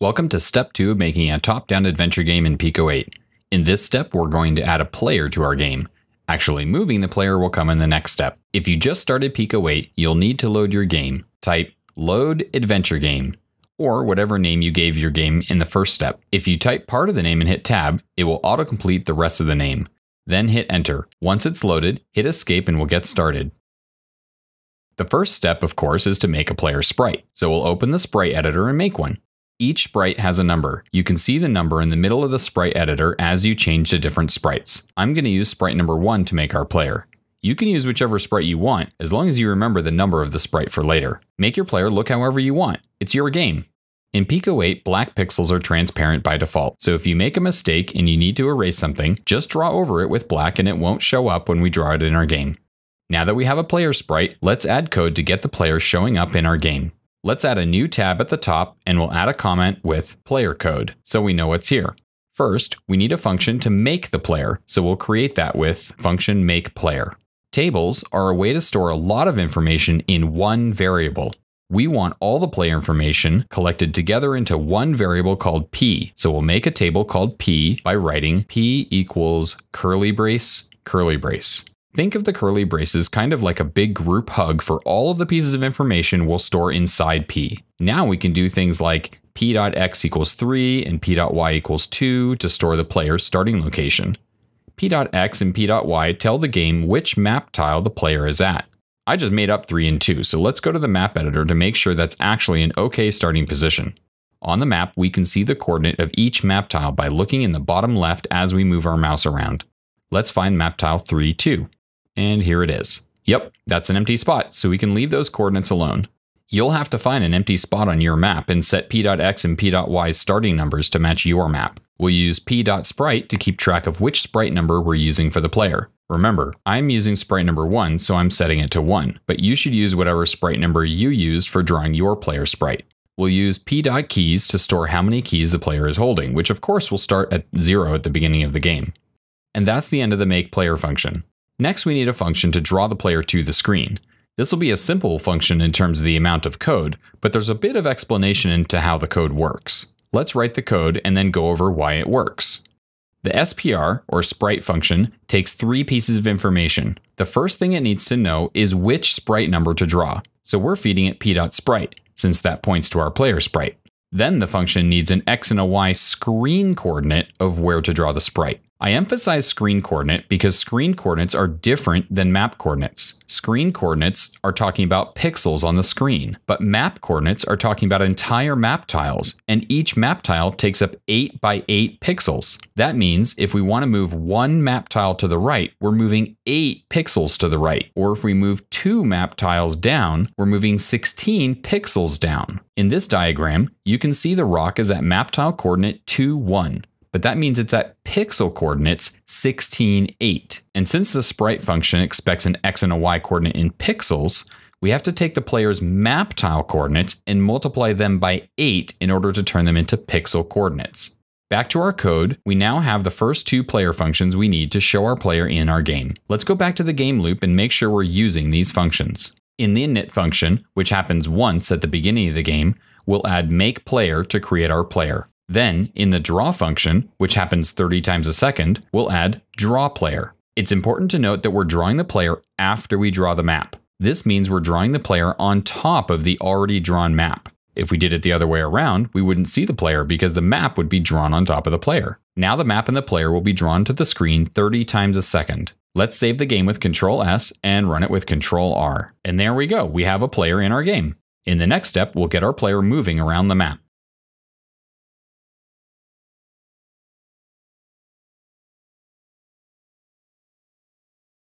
Welcome to step two of making a top down adventure game in Pico 8. In this step, we're going to add a player to our game. Actually, moving the player will come in the next step. If you just started Pico 8, you'll need to load your game. Type load adventure game or whatever name you gave your game in the first step. If you type part of the name and hit tab, it will autocomplete the rest of the name. Then hit enter. Once it's loaded, hit escape and we'll get started. The first step, of course, is to make a player sprite. So we'll open the sprite editor and make one. Each sprite has a number. You can see the number in the middle of the sprite editor as you change to different sprites. I'm going to use sprite number 1 to make our player. You can use whichever sprite you want, as long as you remember the number of the sprite for later. Make your player look however you want. It's your game. In Pico 8, black pixels are transparent by default, so if you make a mistake and you need to erase something, just draw over it with black and it won't show up when we draw it in our game. Now that we have a player sprite, let's add code to get the player showing up in our game. Let's add a new tab at the top and we'll add a comment with player code so we know what's here. First, we need a function to make the player, so we'll create that with function make player. Tables are a way to store a lot of information in one variable. We want all the player information collected together into one variable called p. So we'll make a table called p by writing p equals curly brace, curly brace. Think of the curly braces kind of like a big group hug for all of the pieces of information we'll store inside P. Now we can do things like p.x equals 3 and p.y equals 2 to store the player's starting location. p.x and p.y tell the game which map tile the player is at. I just made up 3 and 2, so let's go to the map editor to make sure that's actually an okay starting position. On the map, we can see the coordinate of each map tile by looking in the bottom left as we move our mouse around. Let's find map tile 3, 2. And here it is. Yep, that's an empty spot, so we can leave those coordinates alone. You'll have to find an empty spot on your map and set p.x and p.y starting numbers to match your map. We'll use p.sprite to keep track of which sprite number we're using for the player. Remember, I'm using sprite number 1, so I'm setting it to 1, but you should use whatever sprite number you used for drawing your player sprite. We'll use p.keys to store how many keys the player is holding, which of course will start at 0 at the beginning of the game. And that's the end of the make player function. Next, we need a function to draw the player to the screen. This will be a simple function in terms of the amount of code, but there's a bit of explanation into how the code works. Let's write the code and then go over why it works. The SPR, or sprite function, takes three pieces of information. The first thing it needs to know is which sprite number to draw, so we're feeding it p.sprite, since that points to our player sprite. Then the function needs an x and a y screen coordinate of where to draw the sprite. I emphasize screen coordinate because screen coordinates are different than map coordinates. Screen coordinates are talking about pixels on the screen, but map coordinates are talking about entire map tiles, and each map tile takes up 8 by 8 pixels. That means if we want to move one map tile to the right, we're moving 8 pixels to the right, or if we move two map tiles down, we're moving 16 pixels down. In this diagram, you can see the rock is at map tile coordinate 2, 1 but that means it's at pixel coordinates 16, 8. And since the sprite function expects an x and a y coordinate in pixels, we have to take the player's map tile coordinates and multiply them by 8 in order to turn them into pixel coordinates. Back to our code, we now have the first two player functions we need to show our player in our game. Let's go back to the game loop and make sure we're using these functions. In the init function, which happens once at the beginning of the game, we'll add make player to create our player. Then, in the draw function, which happens 30 times a second, we'll add draw player. It's important to note that we're drawing the player after we draw the map. This means we're drawing the player on top of the already drawn map. If we did it the other way around, we wouldn't see the player because the map would be drawn on top of the player. Now the map and the player will be drawn to the screen 30 times a second. Let's save the game with Control S and run it with Control R. And there we go, we have a player in our game. In the next step, we'll get our player moving around the map.